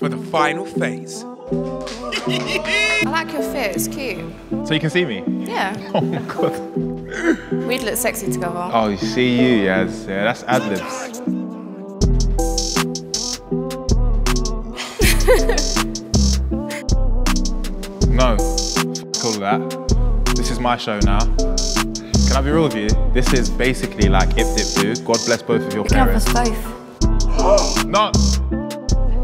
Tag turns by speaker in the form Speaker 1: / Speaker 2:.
Speaker 1: for the final phase.
Speaker 2: I like your fit, it's cute.
Speaker 3: So you can see me?
Speaker 2: Yeah.
Speaker 3: Oh my god.
Speaker 2: We'd look sexy together.
Speaker 3: Oh, you see you, yes. Yeah, that's ad libs. no, Call that. This is my show now. Can I be real with you? This is basically like Ip Dip Do. God bless both of your
Speaker 2: You can have us both.
Speaker 3: No,